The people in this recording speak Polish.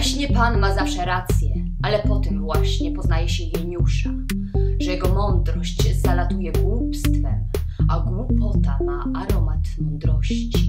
Przeważnie pan ma zawsze rację, ale po tym właśnie poznaje się geniusza, że jego mądrość zalatuje głupstwem, a głupota ma aromat mądrości.